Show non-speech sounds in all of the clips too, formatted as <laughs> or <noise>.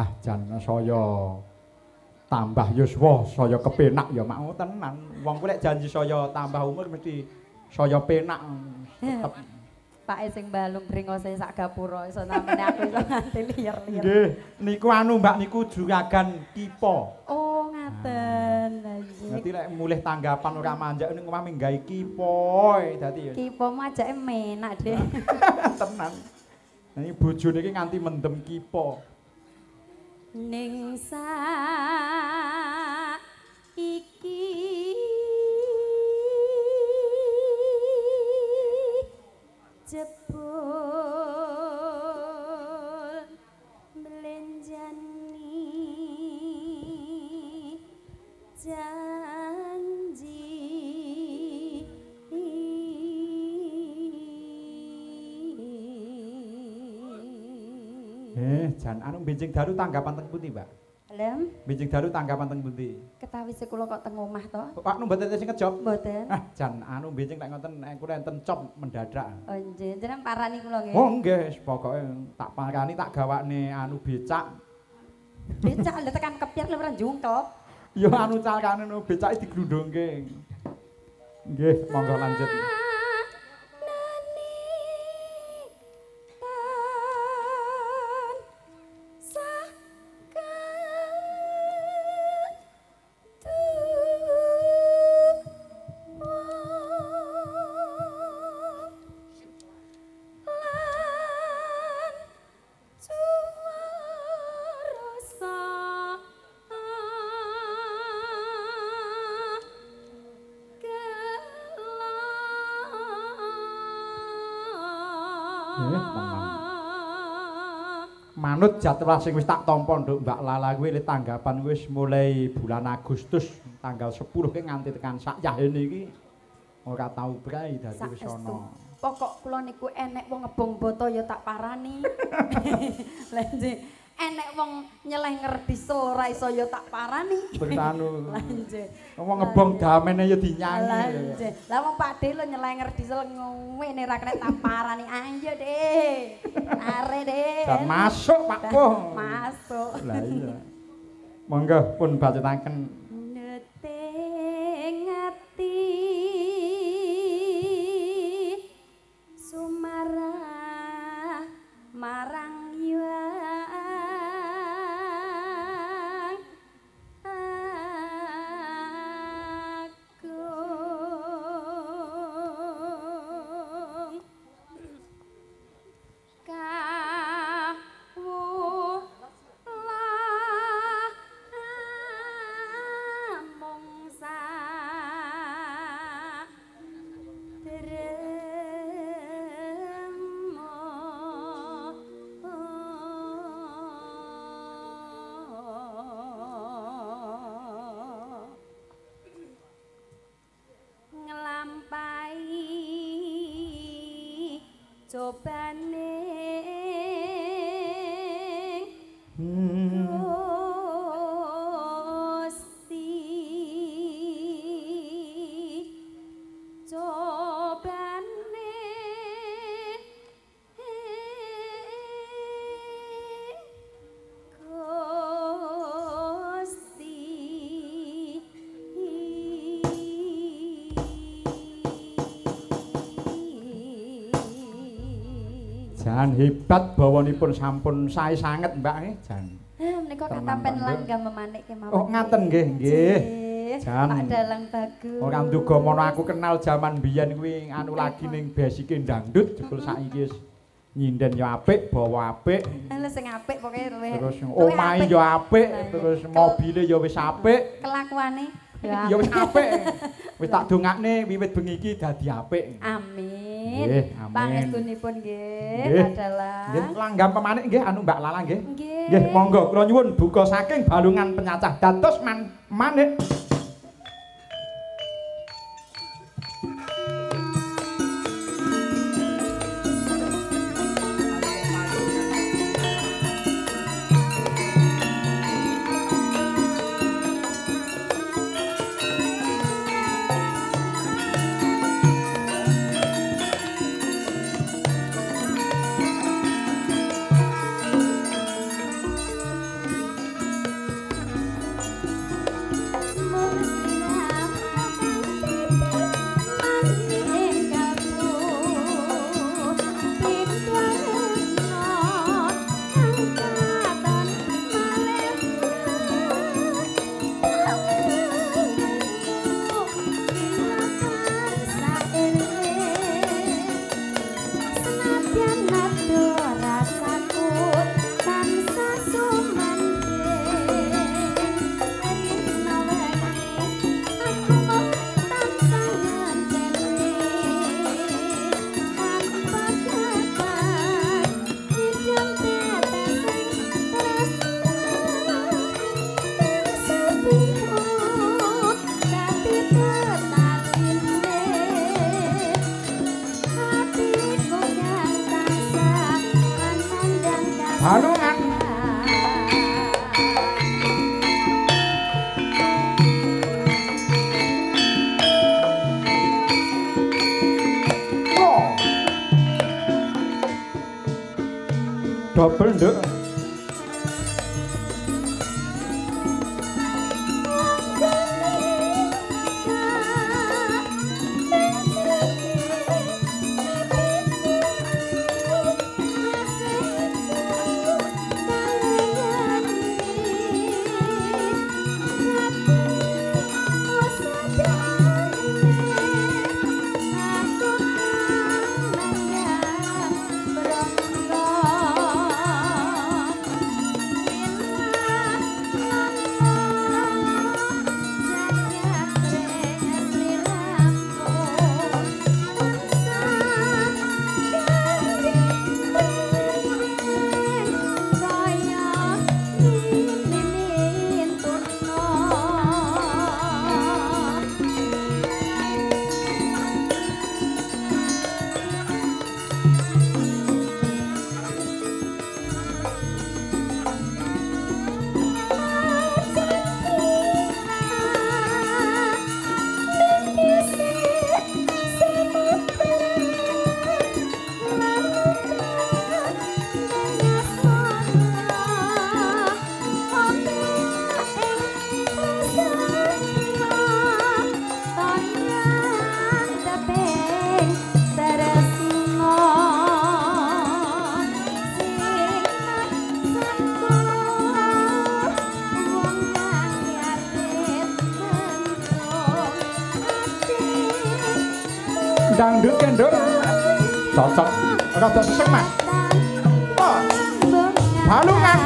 Ah, jan saya tambah yuswa, saya kepenak ya mau tenan. Wong lek janji saya tambah umur mesti saya penak. Tetep. <laughs> Pak sing balung bringose sak gapura iso namene aku iso nganti liyer-liyer. Nggih, niku anu Mbak niku juragan kipo. Oh, ngaten. Lah Nanti lek mulih tanggapan ora manjak ning omah minggahi kipo dadi ya Kipo majake menak, Dek. <laughs> tenan. Nah, Ini bojone iki nganti mendem kipo. Ning sa iki. Jebul jan anu benjing daru tanggapan teng pundi, Mbak? Lem, Benjing daru tanggapan teng pundi? ketawi kula kok teng omah to? Pak nu mboten sing ngejob. Mboten. Ah, jan anu benjing nek ngoten nek kula enten cop mendadak. Oh, nggih, jenengan parani kula nggih. Oh, nggih, pokoke tak parani tak gawakne anu becak. Becak lho tekan kepyar lho ora jungkel. Ya anu carane no becake diglundungke. Nggih, monggo lanjut. Manut jadwal sing wis tak tampa Nduk Mbak Lala kuwi le tanggapan wis mulai bulan Agustus tanggal 10 ki nganti tekan sak yahene iki ora tau brai dadi wis ana. Pokok kula niku enek wong ngebong boto ya tak parani. <laughs> <laughs> Lah nggih, enek wong nyelenger diesel ora iso ya tak parani. Bertanu. <laughs> Nggih. Wong ngebong damene ya dinyanyi. nggih. Lah wong Pak De lho nyelenger diesel ngene ra kena tak parani. Ayo, Dek. Are, Dek. Dan masuk Pak Po. Masuk. Lah iya. Monggo pun bacetaken Jan hebat bawanipun sampun sae sanget Mbak nggih, Jan. Eh, menika Tenang, katapen Pak, langgam memanik kemawon. Oh, ngaten nggih, nggih. Jan. Pak Dalang bagus. Ora nduga mono aku kenal jaman biyen kuwi anu lagi ning basike dangdut jebul saiki wis nyinden ya apik, bawa apik. Lha sing apik pokoke luwe. Terus luwe omahe apik. terus Kel- mobile ya wis apik. Kelakuane <laughs> Ya wis apik. Wis tak dongakne wiwit bengi iki dadi apik. Amin. Nggih, amin. Pangestunipun nggih, adalah. Nggih, langgam pemanik nggih anu Mbak Lala nggih. Nggih. Nggih, monggo kula nyuwun buka saking balungan penyacah dados man manik. Oh. Double nduk. Cocok. Rada sesek mas balungan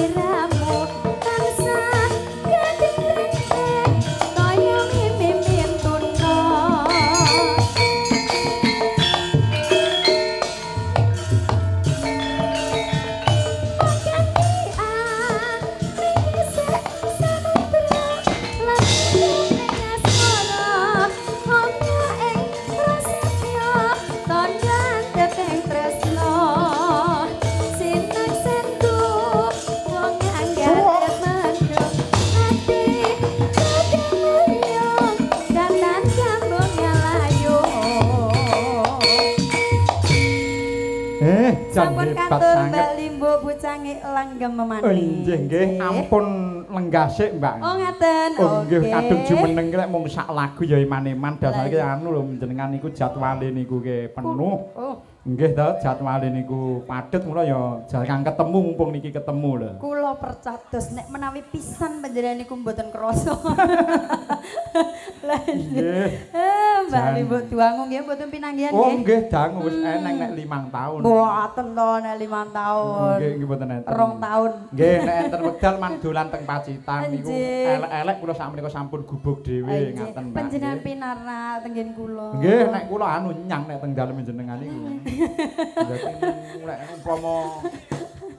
Terra nggih. Ampun lenggasik mbak. Oh ngaten. Oh nggih kadung jumeneng ki mung sak lagu ya iman-iman dasar anu lho jenengan niku jadwale niku ke penuh. Oh Nggih to, jadwale niku padet mula ya jarang ketemu mumpung niki ketemu lho. Kula percados nek menawi pisan panjenengan niku mboten krasa. <laughs> Lah Nggih. Eh, Mbak Jan. Limbu Duangu nggih mboten pinanggihan Oh nggih. nggih dangu wis eneng nek limang tahun. Mboten to nek 5 tahun. Nggih nggih mboten enten. Rong tahun. Nggih nek enten wekdal man dolan teng Pacitan niku elek-elek kula sakmenika sampun gubuk dhewe ngaten. Panjenengan Nggih. pinara tenggen kula. Nggih nek kula anu nyang nek teng dalem jenengan niku. Dadi nek umpama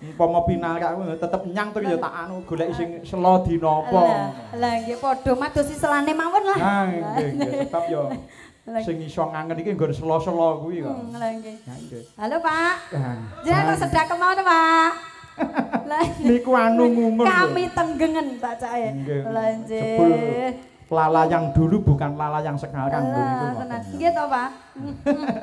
umpama pinara kuwi tetep nyang to ya tak anu golek sing selo dina apa. Lah, lah nggih padha madosi selane mawon lah. Nah, nggih ya Lah, sing iso ngangen iki nggon selo-selo kuwi kok. hmm, Lah nggih. Halo Pak. Jenengan kok sedak kemana Pak? <laughs> Lah niku anu lho. kami tenggengen. Lah Jebul nggih. Lala yang dulu bukan lala yang sekarang lho niku. Nggih to Pak.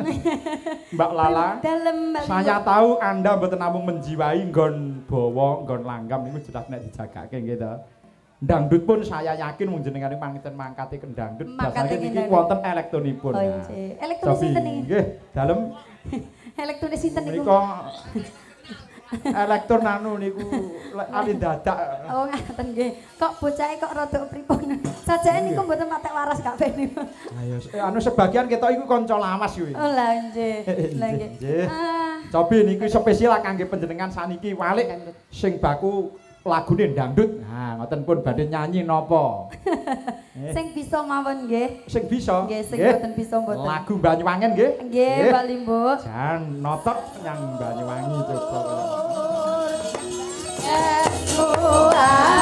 <laughs> Mbak Lala, Dalem Mbak saya tahu Anda mboten namung menjiwai nggon bawa, nggon langgam niku jelas nek dijagake nggih to. Dangdut pun saya yakin mung jenengan niku mangketen mangkate kendangdut dasare niki kendangdut. wonten elektronipun. Oh iya. Elektronik sinten niki? Nggih, dalem <laughs> Elektronik sinten niku? menika <laughs> elektron anu niku le- ali dadak. Oh ngaten nggih. Kok bocahe kok rada pripun? Sajake niku mboten patek waras kabeh niku. Ayo, eh, anu sebagian ketok iku kanca lawas kuwi. Oh lah nggih. Lah nggih. Nggih. Ah, Cobi niku spesial kangge panjenengan saniki walik sing baku lagune dangdut. Nah, ngoten pun badhe nyanyi napa? <laughs> Sing bisa mawon nggih. sing bisa. Nggih, sing mboten bisa mboten. Lagu Banyuwangen nggih. Nggih, Mbak Limbu. Jan notok yang Banyuwangi coba. Eh.